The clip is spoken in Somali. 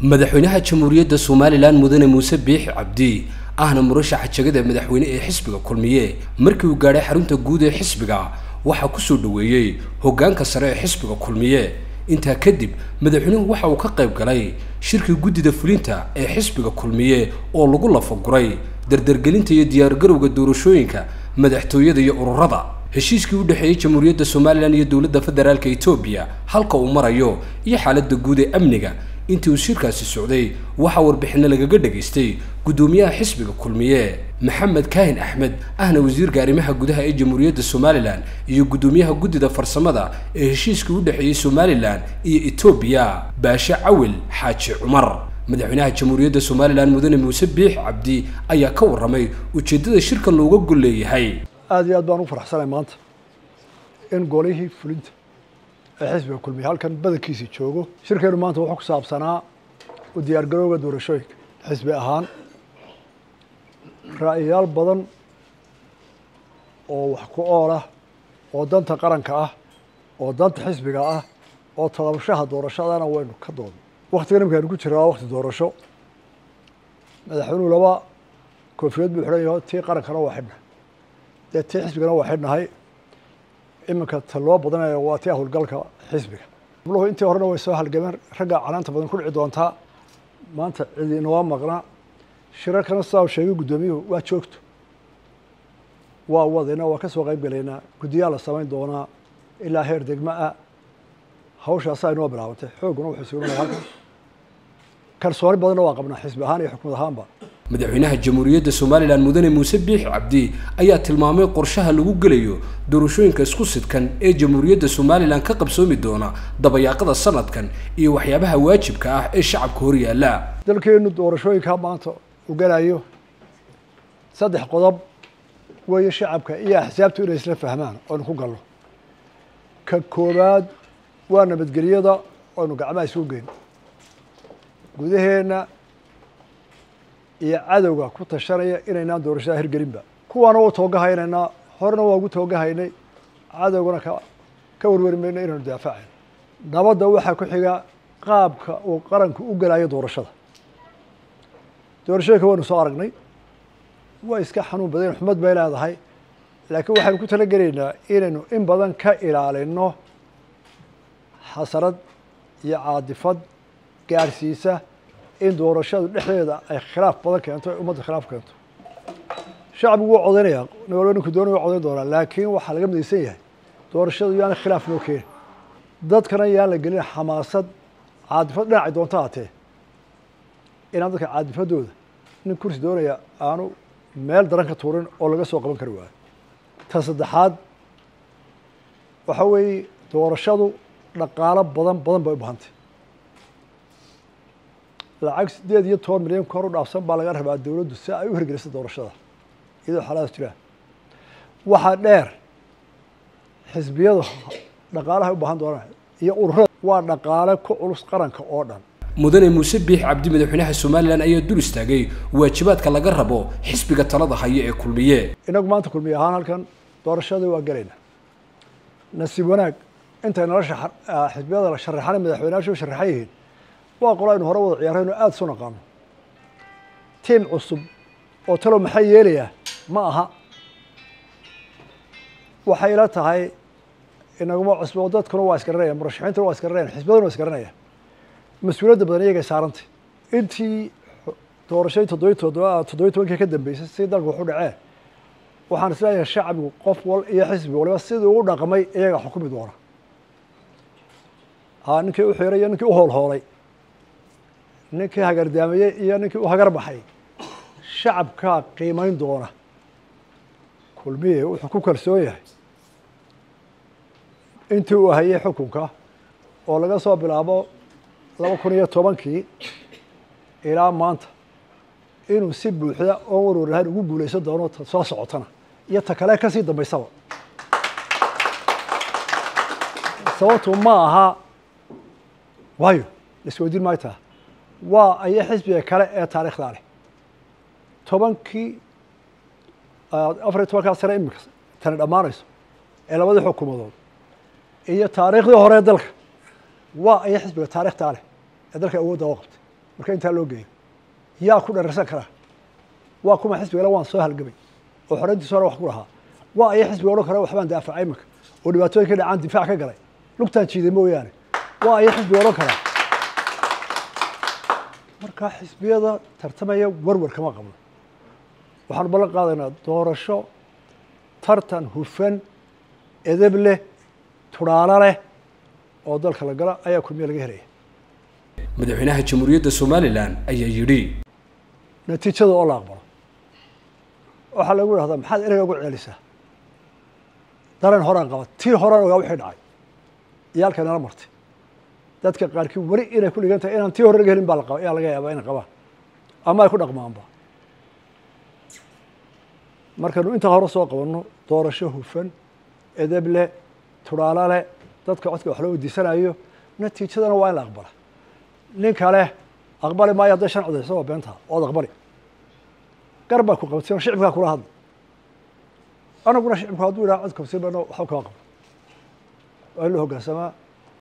madaxweynaha jamhuuriyadda somalilan mudane muuse biixi cabdi ahna murashaxa jegada madaxweyne ee xisbiga kulmiye. Markii uu gaadhay xarunta guud ee xisbiga waxaa ku soo dhoweeyey hoggaanka sare ee xisbiga kulmiye. Intaa kadib madaxweynuhu waxa uu ka qayb galay shirkii guddida fulinta ee xisbiga kulmiye oo lagu lafaguray dardargelinta iyo diyaargarowga doorashooyinka madaxtooyada iyo ururada. Heshiiskii u dhexeeyey jamhuuriyadda somalilan iyo dowladda federaalka etoobiya halka uu marayo iyo xaaladda guud ee amniga intii uu shirkaasi socday waxaa warbixino lagaga dhagaystay guddoomiyaha xisbiga kulmiye. Maxamed kaahin axmed ahna wasiirka arrimaha gudaha ee jamhuuriyadda somalilan iyo guddoomiyaha guddida farsamada ee heshiiskii u dhexeeyey somalilan iyo etoobiya baashe cawil xaaji cumar. Madaxweynaha jamhuuriyadda somalilan mudane muuse biix cabdi ayaa ka warramay ujeeddada shirkan looga gol leeyahay aada iyo aad baan u faraxsanay maanta. In golihii fulinta xisbiga kulmiye halkan badankiisii joogo. Shirkeenu maanta wuxuu ku saabsanaa u diyaargarowga doorashooyinka. Xisbi ahaan ra'yayaal badan oo wax ku ool ah oo danta qaranka ah oo danta xisbiga ah oo tadabashaha doorashadana waynu ka doodnay. Waktigan imikaanu ku jiraa waa wakti doorasho. Madaxweynuhu laba koofiyad buu xidhan yaho tii qarankana waa xidhnahay. Dee tii xisbigana waa xidhnahay iminka ta loo badanayo waa tii howlgalka xisbiga. Abluhu intii horena way soo halgameen ragga canaanta badan ku dhici doontaa maanta cidi inoo maqna. Shirarkana sidaa u sheegay guddoomiyuhu waa joogto. Waa wadayna waa ka soo qayb gelaynaa guddiyaa la samayn doonaa ilaa heer degmo ah. Hawshaasaa inoo bilaabantay. Xoogguna wuxuu sugnaya halkan kalsooni badanna waa qabnaa xisbi ahaan iyo xukumad ahaanba madaxweynaha jamhuuriyadda somalilan mudane muuse biix cabdi ayaa tilmaamay qorshaha lagu gelayo doorashooyinka isku sidkan ee jamhuuriyadda somalilan ka qabsoomi doona dabayaaqada sanadkan iyo waxyaabaha waajibka ah ee shacabka hor yaalla. Dalkeenu doorashooyinka maanta u gelayo saddex qodob weeye shacabka iyo axsaabtu inay isla fahmaan oynu ku galno ka koowaad waa nabadgelyada oynu gacmaha isugu geyn. Gudaheenna iyo cadowga ku tashanaya inaynaan doorashada hirgelinba. Kuwaana u toogahaynaynaa horena waa ugu toogahaynay. Cadowgana ka ka warwari mayno inaynu daafacayno nabadda waxaa ku xiga qaabka uu qaranku u gelayo doorashada. Doorashooyinka waynu soo aragnay. Waa iska xanuun badan xumad bay leedahay. Laakiin waxaynu ku talagelaynaa inaynu in badan ka ilaalino xasarad iyo caadifad gaarsiisa in doorashadu dhexdeeda ay khilaaf badan keento ummadda khilaaf keento. Shacbigu wuu codaynaya ninku doonay waa codayn doonaa laakiin waxaa laga midaysan yahay doorashadu yaana khilaaf loo keeni dadkana yaan la gelin xamaasad caadifad dhinacay doonta hatee inaan dadka caadifadooda nin kursi doonaya aanu meel daran ka tuurin oo laga soo qaban kari waayo. Ta saddexaad waxa weeye doorashadu dhaqaalo badan badan bay u bahantay lacag sideed iyo toban milyan kor u dhaafsan baa laga rabaa dowladdu si ay u hirgeliso doorashada iyadoo xalaadaas jiraan waxaa dheer xisbiyadu dhaqaalahay u baahan doonaan iyo ururada. Waa dhaqaale ku culus qaranka oo dhan. Mudane muuse biix cabdi madaxweynaha somalilan ayaa dul istaagay waajibaadka laga rabo xisbiga talada haya ee kulmiye. Inagu maanta kulmiye ahaan halkan doorashadii waa gelaynaa nasiib wanaag intay nala xisbiyada la sharaxana madaxweyneyaashu sharaxan yihiin waa qolo aynu hore wada ciyaarayno aada isu naqaano. Tiim cusub oo talow maxay yeelayaa ma aha. Waxay ila tahay inaguma cusbo dadkuna waa isgaranaya murashaxiintuna waa isgaranayaan xisbiyaduna waa isgaranayaan mas'uuliyadda badan iyagay saarantay. Intii doorashadii toddobiy toddoba toddobiy tobankii ka dambeysay si dalka waxu dhaceen waxaan is leeyahay shacbigu qof wal iyo xisbi waliba sidii ugu dhaqmay iyaga xukumi doona ha ninkii u xiray iyo ninkii u hoolhoolay ninkii hagardaameyey iyo ninkii u hagar baxay. Shacabkaa qiimeyn doona. Kulmiye wuxuu ku kalsoon yahay. Intii uu hayay xukunka oo laga soo bilaabo laba kun iyo tobankii ilaa maanta inuu si buuxda oon warwar lahayn ugu guuleysan doono soo socotana. Iyo ta kale ka sii dambaysaba. Sababtu ma aha. Waayo laisweydiin maayo taa waa aya xisbiga kale ee taariikhdaa leh. Tobankii afar iyo tobankaa sane imika tani dhammaanayso ee labadii xukuumadood iyo taariikhdii hore ee dalka waa aya xisbiga taarikhtaa leh ee dalka awoodda oo qabtay marka intaa loo geeyo yaa ku dhararsan kara. Waa kuma xisbigale waan soo halgamay oo xoreyntiisa hore wax ku lahaa. Waa aya xisbiga odhan kara waxbaan daafacay iminka oo dhibaatooyinka dhacaan difaac ka galay. Lugtaan jiiday mooyaane. Waa aya xisbiga odhan karaa markaa xisbiyada tartamaya warwar kama qabno. Waxaanu ballan qaadaynaa doorasho tartan hufan edeb leh tudhaalo leh oo dalka la gala ayaa kulmiye laga helaya. Madaxweynaha jamhuuriyadda somalilan ayaa yidhi natiijada oo la aqbalo. Waxaa lagu idhahdaa maxaad ereyga ugu celisaa dareen horaan qaba. Tii horaan ogaa wixii dhacay. Iyo nala martay dadka qaarkii weli inay ku dhigan inaan tii hore laga helin baa ayaa laga yaabaa inay qabaan ama ay ku dhaqmaanba. Markaynu intaa hore soo qabanno doorasho hufan edeb leh tudhaalo leh dadka codka wax loo weydiisanayo natiijadana waa in la aqbala. Nin kale aqbali maayo hadday shan codayso waa beentaa ood aqbali. Gar baa ku qabtay oo shicibkaa kula hadla anaguna shicibku hadduu yidhaha cod kabsi bano waxba kama qabno waa in la hoggaansamaa